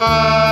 Música